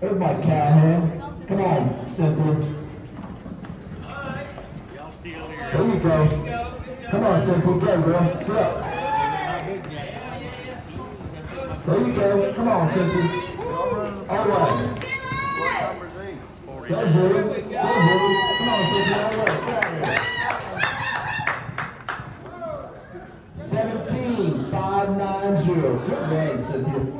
There's my Callahan. Come on, Cynthia. There you go. Come on, Cynthia. Go, girl. Get up. There you go. Come on, Cynthia. All right. There's you. There's you. Come on, Cynthia. All right. 17, 590. Good man, Cynthia.